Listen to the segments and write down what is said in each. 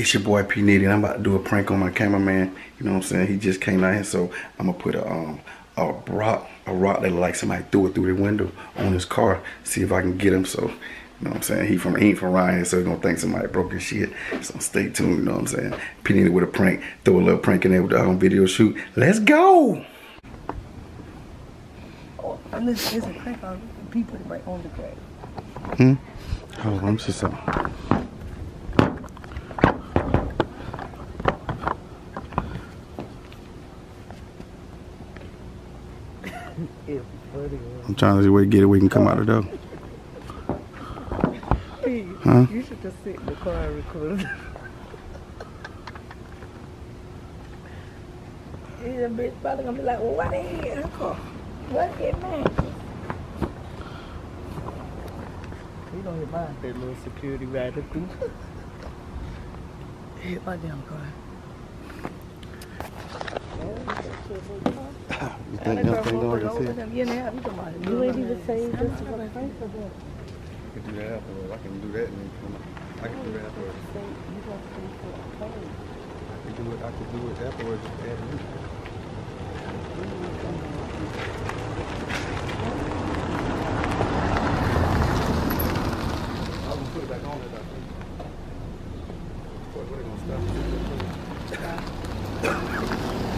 It's your boy P Nitty, and I'm about to do a prank on my cameraman. You know what I'm saying? He just came out here, so I'm gonna put a um a rock, a rock that like somebody threw it through the window on his car. See if I can get him. So, you know what I'm saying? He from he ain't from Ryan, so he gonna think somebody broke his shit. So stay tuned. You know what I'm saying? P Nitty with a prank. Throw a little prank in there with the um, video shoot. Let's go. Oh, and this is a crack on people right on the crack. Hmm. Hold on, let me see something. It's funny. I'm trying to see where to get it. We can come out of the door. Huh? You should just sit in the car and record. Yeah, bitch probably gonna be like, well, why they hit her car? What hit mine? You don't hit mine. That little security rider through. hit my damn car. You think nothing going to see? You ain't even saved this for the I can do that afterwards. I can do that and. I can do that afterwards. I can do it. I can do it afterwards. Just add it in. I will put it back on it. I think. What, what are they gonna stop?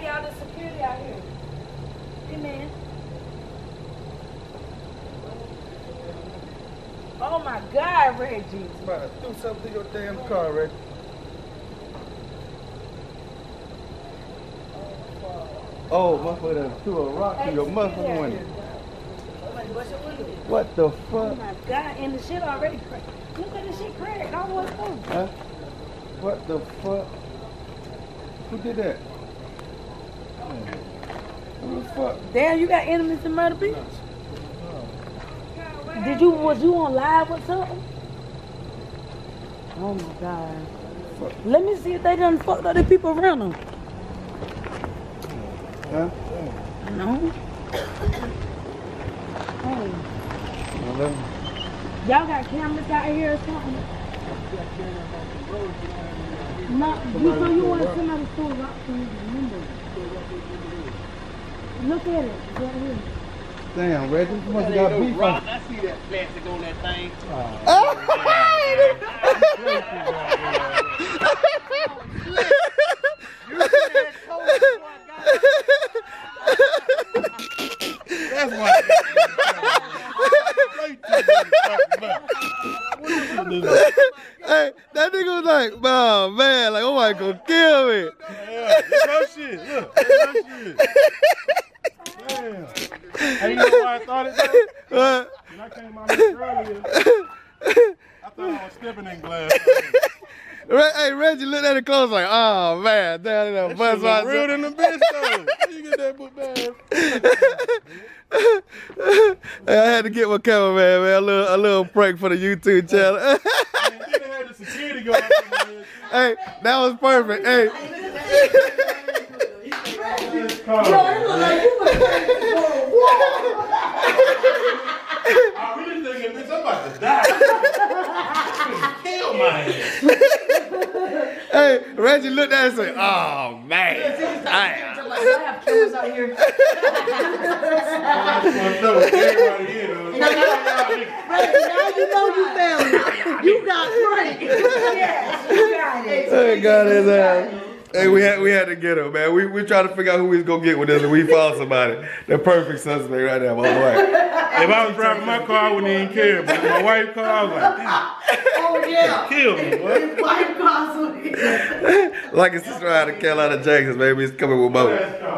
Hey, y'all, the security out here. Hey, man. Oh my God, Reggie. Somebody threw something to your damn car, Reggie. Oh, motherfucker threw a rock to your motherfucking window. What the fuck? Oh fuck? my God, and the shit already cracked. Look at the shit cracked all the way through. Huh? What the fuck? Who did that? Who the fuck? Damn, you got enemies in Murder Beach? Did you, was you on live or something? Oh my God. Let me see if they done fucked up the people around them. Huh? No. Hey, y'all got cameras out here or something? No, you so you want somebody to throw a rock through the window? Look at it, right here. Damn, Reggie, you must have got beef on. I see that plastic on that thing. That's why. Hey, that nigga was like, oh man, like, oh my gonna kill me. Yeah, that's shit. Look, that's shit. Damn. Hey, you know why I thought it though? What? When I came out here earlier, I thought I was stepping in glass. Hey, Reggie looked at it close like, oh man, damn, that buzz Shit look real than the bitch though. Where you get that book bag? Hey, I had to get my cameraman, man, a little, a little prank for the YouTube channel. And then they had the security guard come in here. hey, that was perfect. Hey, This car. I really thinking, bitch, I'm about to die. Kill my ass. Hey, Reggie looked at it and said, oh man. Damn. I have cameras out here. Fucked up with everybody in though. now you know you family. You got Frank. yes, you got it. Hey, God his ass. Hey, we had we had to get him, man. We we trying to figure out who we was gonna get with this, and we found somebody. The perfect suspect right there, my wife. If I was driving my car, I wouldn't even care. But my wife's car, I was like, damn, Oh yeah. kill me, boy. White cross. Like his sister out of Carolina, Jackson, baby. He's coming with both.